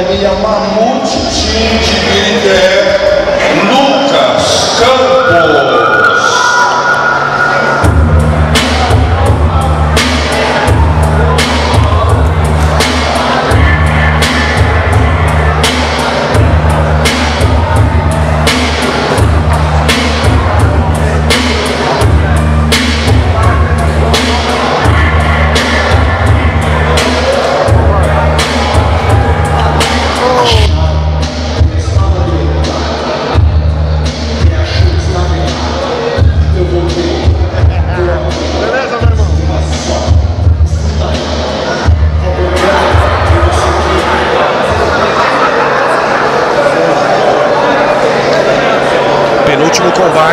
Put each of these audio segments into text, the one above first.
Academia Mamute Team de Birité, Lucas Campos.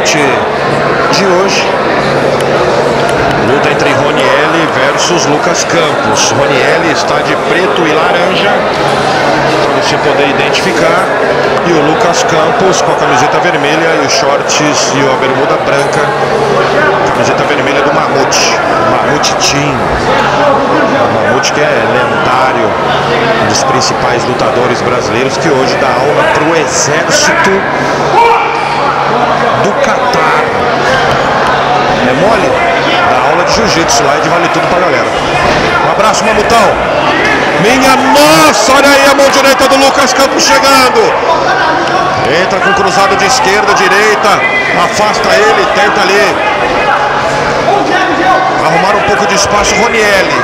Combate de hoje. Luta entre Ronielli versus Lucas Campos. Ronielli está de preto e laranja, para você poder identificar. E o Lucas Campos com a camiseta vermelha e os shorts e a bermuda branca. Camiseta vermelha do Mamute. Mamute Team. Mamute que é lendário, um dos principais lutadores brasileiros que hoje dá aula para o exército do Catar. É mole? Dá aula de jiu-jitsu lá e de vale tudo pra galera. Um abraço, Mamutão. Minha nossa, olha aí a mão direita do Lucas Campos chegando. Entra com cruzado de esquerda, direita. Afasta ele, tenta ali. Arrumar um pouco de espaço, Ronielli.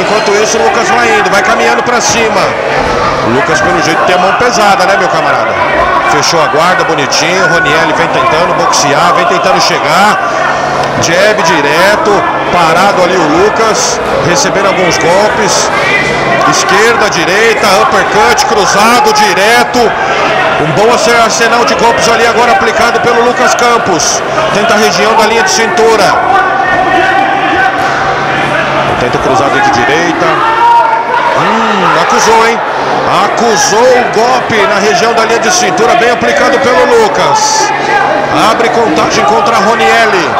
Enquanto isso, Lucas vai pra cima. O Lucas, pelo jeito, tem a mão pesada, né, meu camarada? Fechou a guarda bonitinho. Ronielli vem tentando boxear, vem tentando chegar. Jab direto. Parado ali o Lucas. Recebendo alguns golpes. Esquerda, direita, uppercut, cruzado, direto. Um bom arsenal de golpes ali agora aplicado pelo Lucas Campos. Tenta a região da linha de cintura. Tenta o cruzado de direita. Acusou, hein? Acusou o golpe na região da linha de cintura, bem aplicado pelo Lucas. Abre contagem contra Ronielli.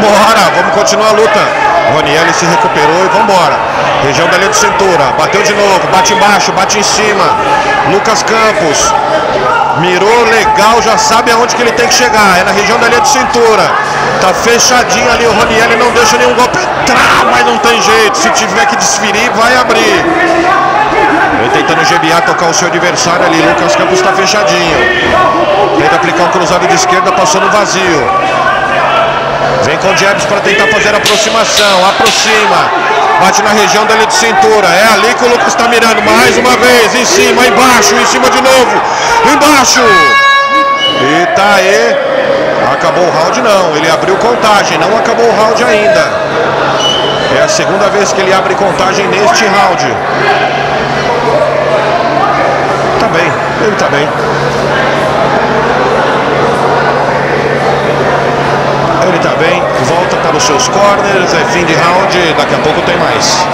Bora, vamos continuar a luta. Ronielli se recuperou e vambora. Região da linha de cintura. Bateu de novo, bate embaixo, bate em cima. Lucas Campos. Mirou legal, já sabe aonde que ele tem que chegar. É na região da linha de cintura. Tá fechadinho ali. O Ronielli não deixa nenhum golpe entrar, mas não tem jeito. Se tiver que desferir, vai abrir. Ele tentando gebiar, tocar o seu adversário ali. Lucas Campos está fechadinho. Tenta aplicar um cruzado de esquerda, passando vazio. Vem com jabs para tentar fazer aproximação. Aproxima. Bate na região linha de cintura. É ali que o Lucas está mirando. Mais uma vez. Em cima, embaixo. Em cima de novo. Embaixo. E tá aí. Acabou o round não. Ele abriu contagem. Não acabou o round ainda. É a segunda vez que ele abre contagem neste round. Tá bem. Ele tá bem. Ele tá bem, volta para os seus corners, é fim de round, daqui a pouco tem mais.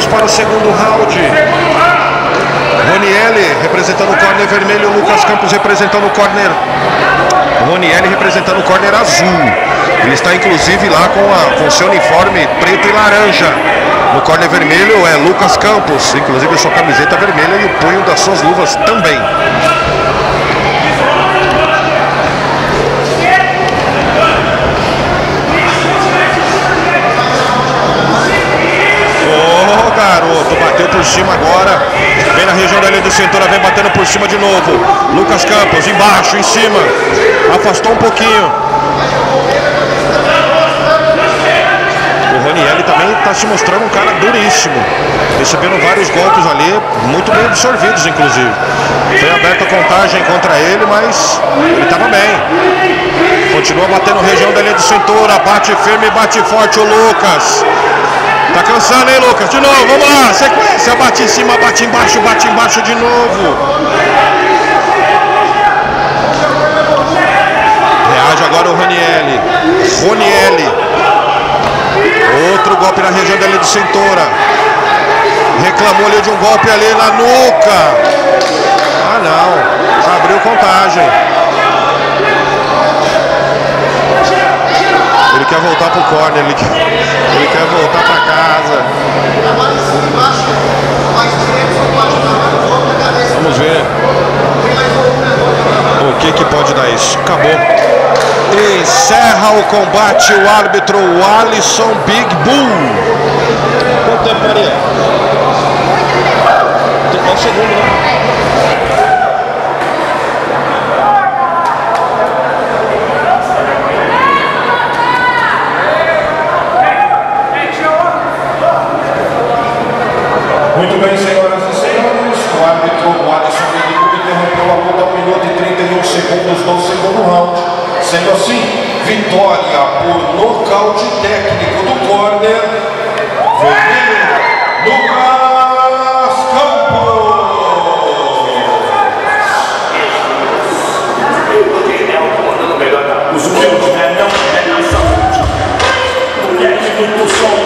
Vamos para o segundo round. Ronielli representando o corner vermelho, Lucas Campos representando o corner. Ronielli representando o corner azul. Ele está inclusive lá com, a, com seu uniforme preto e laranja. No corner vermelho é Lucas Campos, inclusive sua camiseta vermelha e o punho das suas luvas também. Campos, embaixo, em cima. Afastou um pouquinho. O Ranielli também está se mostrando um cara duríssimo. Recebendo vários golpes ali, muito bem absorvidos, inclusive. Foi aberta a contagem contra ele, mas ele estava bem. Continua batendo região da linha de cintura, bate firme, bate forte o Lucas. Tá cansando, hein, Lucas? De novo, vamos lá. Sequência, bate em cima, bate embaixo, bate embaixo de novo. Agora o Ranielli. Ronielli. Outro golpe na região linha de cintura. Reclamou ali de um golpe ali na nuca. Ah, não. Abriu contagem. Ele quer voltar pro corner, ele quer, ele quer voltar para casa. Vamos ver o que que pode dar isso. Acabou. Encerra o combate o árbitro Alisson Big Bull. Quanto tempo, Maria? Segundo, né? segundos no segundo round. Sendo assim, vitória por nocaute técnico do corner. Vermelho, Lucas Campos. É